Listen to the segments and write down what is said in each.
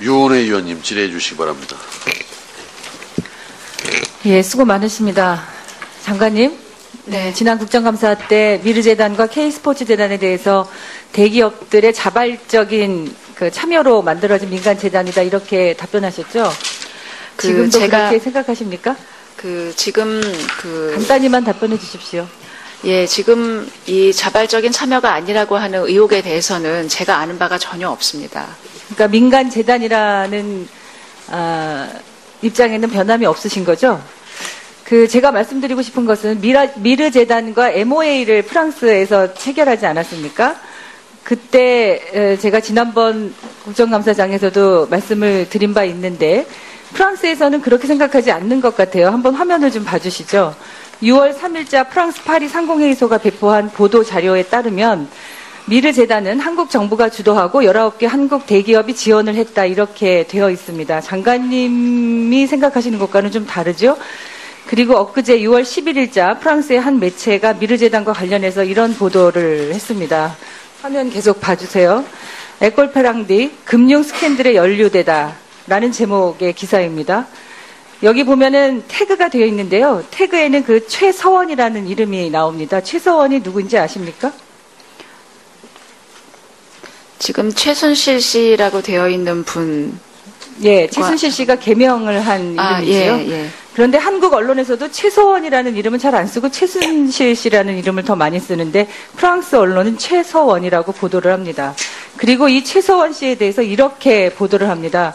유원회 의원님 질의해 주시기 바랍니다. 예, 수고 많으십니다. 장관님, 네, 지난 국정감사 때 미르재단과 K스포츠재단에 대해서 대기업들의 자발적인 그 참여로 만들어진 민간재단이다 이렇게 답변하셨죠? 그 지금도 제가- 그렇게 생각하십니까? 그 지금 그 간단히만 답변해 주십시오. 예, 지금 이 자발적인 참여가 아니라고 하는 의혹에 대해서는 제가 아는 바가 전혀 없습니다. 그러니까 민간 재단이라는 아, 입장에는 변함이 없으신 거죠? 그 제가 말씀드리고 싶은 것은 미라, 미르 재단과 MOA를 프랑스에서 체결하지 않았습니까? 그때 에, 제가 지난번 국정감사장에서도 말씀을 드린 바 있는데 프랑스에서는 그렇게 생각하지 않는 것 같아요. 한번 화면을 좀 봐주시죠. 6월 3일자 프랑스 파리 상공회의소가 배포한 보도 자료에 따르면 미르 재단은 한국 정부가 주도하고 19개 한국 대기업이 지원을 했다 이렇게 되어 있습니다. 장관님이 생각하시는 것과는 좀 다르죠? 그리고 엊그제 6월 11일자 프랑스의 한 매체가 미르 재단과 관련해서 이런 보도를 했습니다. 화면 계속 봐주세요. 에콜페랑디 금융 스캔들에 연루되다 라는 제목의 기사입니다. 여기 보면은 태그가 되어 있는데요. 태그에는 그 최서원이라는 이름이 나옵니다. 최서원이 누구인지 아십니까? 지금 최순실 씨라고 되어 있는 분. 예, 최순실 씨가 개명을 한 아, 이름이죠. 예, 예. 그런데 한국 언론에서도 최서원이라는 이름은 잘 안 쓰고 최순실 씨라는 이름을 더 많이 쓰는데 프랑스 언론은 최서원이라고 보도를 합니다. 그리고 이 최서원 씨에 대해서 이렇게 보도를 합니다.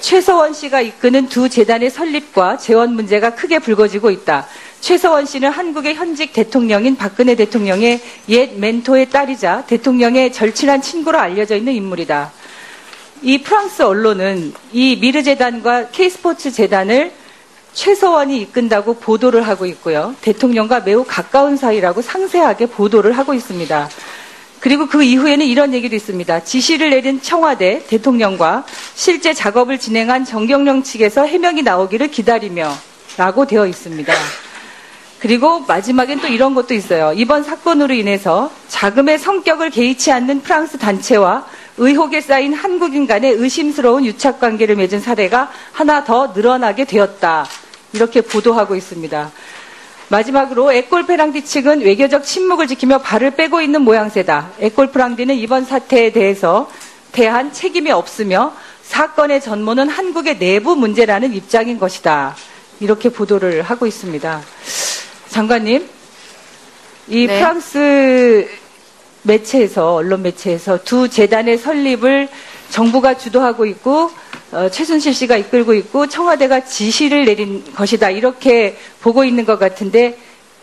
최서원 씨가 이끄는 두 재단의 설립과 재원 문제가 크게 불거지고 있다. 최서원 씨는 한국의 현직 대통령인 박근혜 대통령의 옛 멘토의 딸이자 대통령의 절친한 친구로 알려져 있는 인물이다. 이 프랑스 언론은 이 미르 재단과 K스포츠 재단을 최서원이 이끈다고 보도를 하고 있고요. 대통령과 매우 가까운 사이라고 상세하게 보도를 하고 있습니다. 그리고 그 이후에는 이런 얘기도 있습니다. 지시를 내린 청와대 대통령과 실제 작업을 진행한 정경영 측에서 해명이 나오기를 기다리며 라고 되어 있습니다. 그리고 마지막엔 또 이런 것도 있어요. 이번 사건으로 인해서 자금의 성격을 개의치 않는 프랑스 단체와 의혹에 쌓인 한국인 간의 의심스러운 유착 관계를 맺은 사례가 하나 더 늘어나게 되었다. 이렇게 보도하고 있습니다. 마지막으로 에콜페랑디 측은 외교적 침묵을 지키며 발을 빼고 있는 모양새다. 에콜페랑디는 이번 사태에 대해서 대한 책임이 없으며 사건의 전모는 한국의 내부 문제라는 입장인 것이다. 이렇게 보도를 하고 있습니다. 장관님, 이 네. 프랑스 매체에서 언론 매체에서 두 재단의 설립을 정부가 주도하고 있고 어, 최순실 씨가 이끌고 있고 청와대가 지시를 내린 것이다 이렇게 보고 있는 것 같은데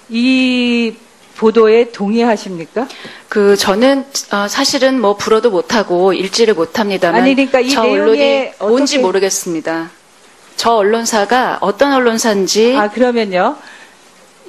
이 보도에 동의하십니까? 그 저는 어, 사실은 뭐 불어도 못하고 읽지를 못합니다만 아니, 그러니까 이 언론이 뭔지 어떻게- 모르겠습니다. 저 언론사가 어떤 언론사인지 아 그러면요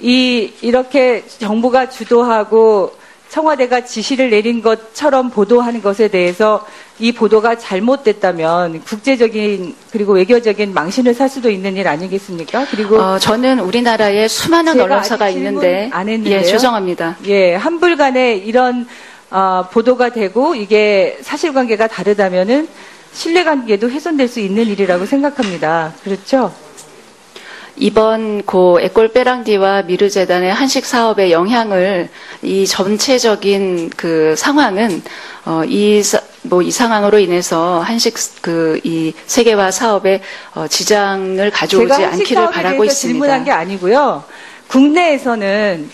이 이렇게 정부가 주도하고 청와대가 지시를 내린 것처럼 보도하는 것에 대해서 이 보도가 잘못됐다면 국제적인 그리고 외교적인 망신을 살 수도 있는 일 아니겠습니까? 그리고 어, 저는 우리나라에 수많은 언론사가 있는데 안 했는데요. 예, 죄송합니다. 예, 한불간에 이런 어, 보도가 되고 이게 사실관계가 다르다면은 신뢰관계도 훼손될 수 있는 일이라고 생각합니다. 그렇죠? 이번 고 에꼴페랑디와 미르재단의 한식 사업의 영향을 이 전체적인 그 상황은 어, 이, 사- 뭐, 이 상황으로 인해서 한식 그 이 세계화 사업에 어, 지장을 가져오지 않기를 바라고 있습니다. 질문한 게 아니고요. 국내에서는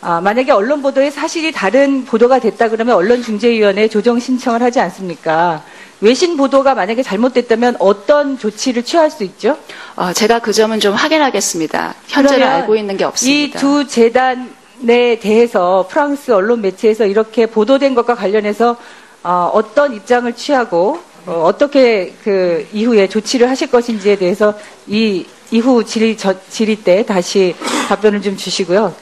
아, 만약에 언론 보도에 사실이 다른 보도가 됐다 그러면 언론중재위원회 조정 신청을 하지 않습니까? 외신 보도가 만약에 잘못됐다면 어떤 조치를 취할 수 있죠? 어, 제가 그 점은 좀 확인하겠습니다. 현재는 그러면 알고 있는 게 없습니다. 이 두 재단에 대해서 프랑스 언론 매체에서 이렇게 보도된 것과 관련해서 어, 떤 입장을 취하고 어, 떻게 그 이후에 조치를 하실 것인지에 대해서 이 이후 질의, 저- 질의 때 다시 답변을 좀 주시고요.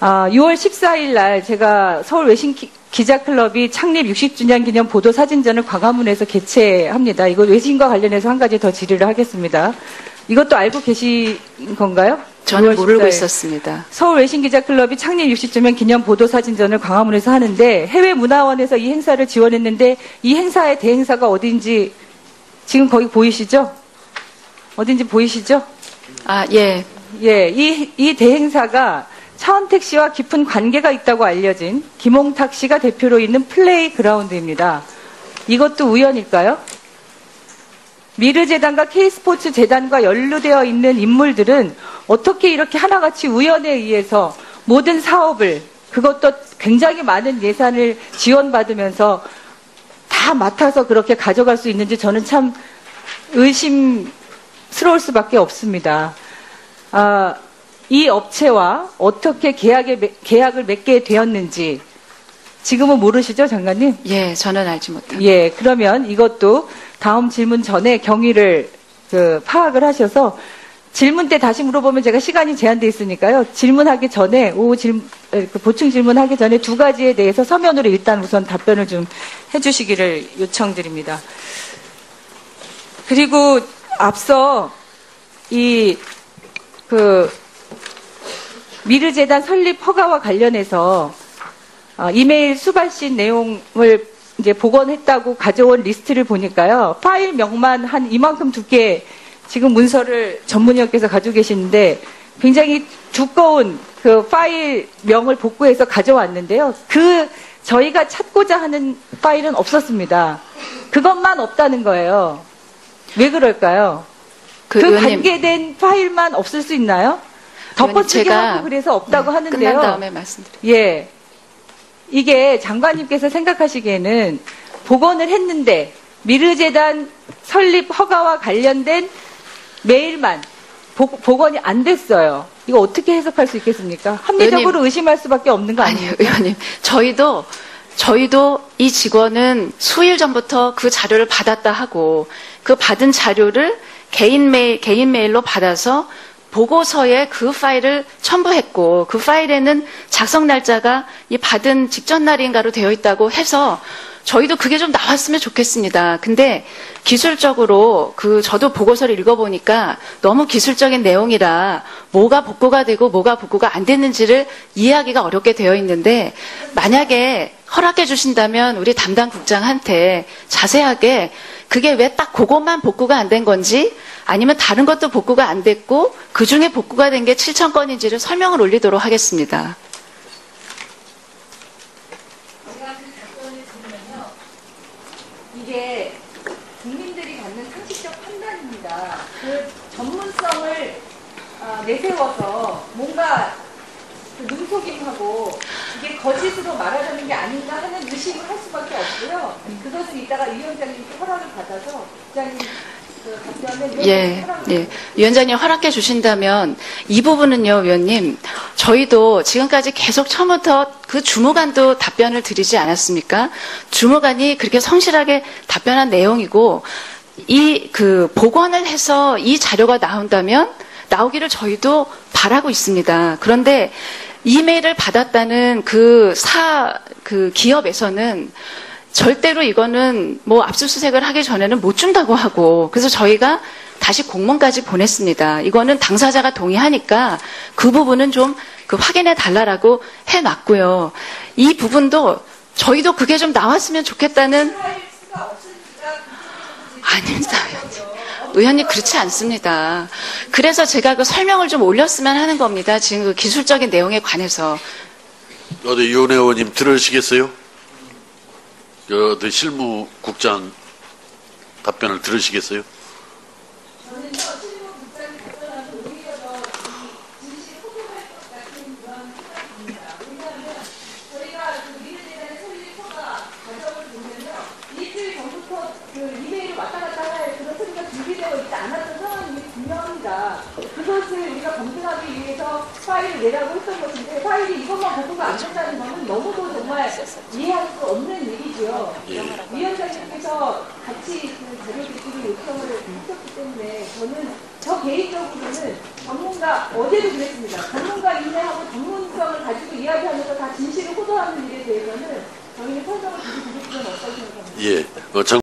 아, 6월 14일 날 제가 서울 외신 기- 기자클럽이 창립 60주년 기념 보도 사진전을 광화문에서 개최합니다. 이거 외신과 관련해서 한 가지 더 질의를 하겠습니다. 이것도 알고 계신 건가요? 저는 6월 모르고 14일. 있었습니다. 서울 외신기자클럽이 창립 60주년 기념 보도 사진전을 광화문에서 하는데 해외 문화원에서 이 행사를 지원했는데 이 행사의 대행사가 어딘지 지금 거기 보이시죠? 어딘지 보이시죠? 아, 예. 예, 이, 이 대행사가 차은택 씨와 깊은 관계가 있다고 알려진 김홍탁 씨가 대표로 있는 플레이 그라운드입니다. 이것도 우연일까요? 미르재단과 K스포츠 재단과 연루되어 있는 인물들은 어떻게 이렇게 하나같이 우연에 의해서 모든 사업을 그것도 굉장히 많은 예산을 지원받으면서 다 맡아서 그렇게 가져갈 수 있는지 저는 참 의심스러울 수밖에 없습니다. 아, 이 업체와 어떻게 계약에, 매- 계약을 맺게 되었는지 지금은 모르시죠, 장관님? 예, 저는 알지 못합니다. 예, 그러면 이것도 다음 질문 전에 경위를 그 파악을 하셔서 질문 때 다시 물어보면 제가 시간이 제한돼 있으니까요. 질문하기 전에 오 질, 에, 그 보충 질문하기 전에 두 가지에 대해서 서면으로 일단 우선 답변을 좀 해주시기를 요청드립니다. 그리고 앞서 이 그 미르재단 설립 허가와 관련해서 어, 이메일 수발신 내용을 이제 복원했다고 가져온 리스트를 보니까요. 파일명만 한 이만큼 두께 지금 문서를 전문의께서 가지고 계시는데 굉장히 두꺼운 그 파일명을 복구해서 가져왔는데요. 그 저희가 찾고자 하는 파일은 없었습니다. 그것만 없다는 거예요. 왜 그럴까요? 그, 그, 관계된 파일만 없을 수 있나요? 덮어치기 하고 그래서 없다고 네, 하는데요. 끝난 다음에 말씀드릴게요. 예. 이게 장관님께서 생각하시기에는 복원을 했는데 미르재단 설립 허가와 관련된 메일만 복, 복원이 안 됐어요. 이거 어떻게 해석할 수 있겠습니까? 합리적으로 의원님. 의심할 수밖에 없는 거 아니요, 아니에요? 의원님. 저희도, 저희도 이 직원은 수일 전부터 그 자료를 받았다 하고, 그 받은 자료를 개인 메일, 개인 메일로 받아서 보고서에 그 파일을 첨부했고, 그 파일에는 작성 날짜가 이 받은 직전 날인가로 되어 있다고 해서, 저희도 그게 좀 나왔으면 좋겠습니다. 근데 기술적으로 그 저도 보고서를 읽어보니까 너무 기술적인 내용이라 뭐가 복구가 되고 뭐가 복구가 안 됐는지를 이해하기가 어렵게 되어 있는데 만약에 허락해 주신다면 우리 담당 국장한테 자세하게 그게 왜 딱 그것만 복구가 안 된 건지 아니면 다른 것도 복구가 안 됐고 그 중에 복구가 된 게 7천 건인지를 설명을 올리도록 하겠습니다. 이게 국민들이 갖는 상식적 판단입니다. 그 전문성을 아, 내세워서 뭔가 그 눈속임하고 이게 거짓으로 말하려는 게 아닌가 하는 의심을 할 수밖에 없고요. 그것은 이따가 위원장님께 허락을 받아서 국장님 그 예, 예. 위원장님 허락해 주신다면 이 부분은요, 위원님, 저희도 지금까지 계속 처음부터 그 주무관도 답변을 드리지 않았습니까? 주무관이 그렇게 성실하게 답변한 내용이고 이 그 복원을 해서 이 자료가 나온다면 나오기를 저희도 바라고 있습니다. 그런데 이메일을 받았다는 그 사, 그 기업에서는 절대로 이거는 뭐 압수수색을 하기 전에는 못 준다고 하고 그래서 저희가 다시 공문까지 보냈습니다. 이거는 당사자가 동의하니까 그 부분은 좀 그 확인해 달라라고 해 놨고요. 이 부분도 저희도 그게 좀 나왔으면 좋겠다는 아닙니다. 의원님. 그렇지 않습니다. 그래서 제가 그 설명을 좀 올렸으면 하는 겁니다. 지금 그 기술적인 내용에 관해서. 어디 윤 의원님 들으시겠어요? 그 실무국장 답변을 들으시겠어요? 일주일 전부터 그 이메일이 왔다 갔다 할 그런 소리가 준비되어 있지 않았던 상황이 분명합니다. 그것을 우리가 검증하기 위해서 파일을 내라고 했던 것인데 파일이 이것만 보고가 안 된다는 것은 너무도 정말 이해 할 수 없는 일이고요. 위원장님께서 같이 그 자료들끼리 요청을 하셨기 때문에 저는 저 개인적으로는 전문가 어제도 그랬습니다. 전문가 인내하고 전문성을 가지고 이야기하면서 다 진실을 호도하는 일에 대해서는 저희는 설명을 드릴 필요는 없다고 생각합니다. 예. 어, 정